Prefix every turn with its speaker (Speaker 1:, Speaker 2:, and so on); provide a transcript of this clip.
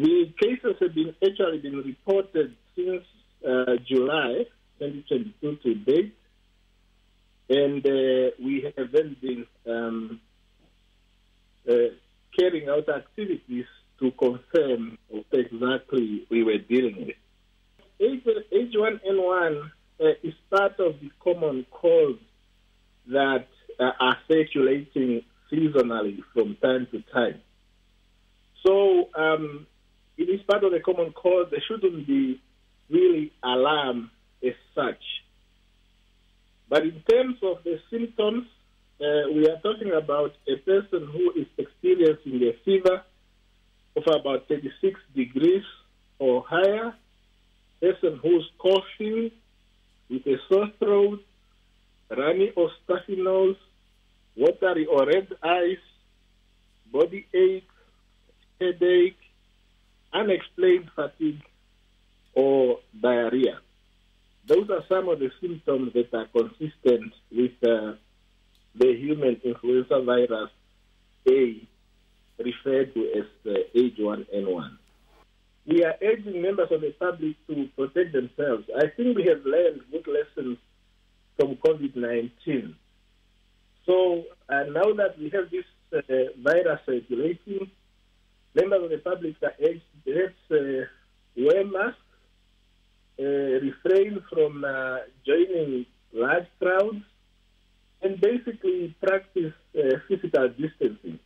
Speaker 1: The cases have been actually been reported since uh, July 2022 to date, and uh, we have then been um, uh, carrying out activities to confirm what exactly we were dealing with. H- H1N1 uh, is part of the common cold that uh, are circulating seasonally from time to time. So um, it is part of the common cold. There shouldn't be really alarm as such. But in terms of the symptoms, uh, we are talking about a person who is experiencing a fever of about 36 degrees or higher, person who's coughing with a sore throat, runny or stuffy nose, watery or red eyes, body ache, headache, unexplained fatigue, or diarrhea. Those are some of the symptoms that are consistent with uh, the human influenza virus A, referred to as uh, H1N1. We are urging members of the public to protect themselves. I think we have learned good lessons from COVID 19. So uh, now that we have this uh, virus circulating, members of the public urged let's uh, wear masks, uh, refrain from uh, joining large crowds, and basically practice uh, physical distancing.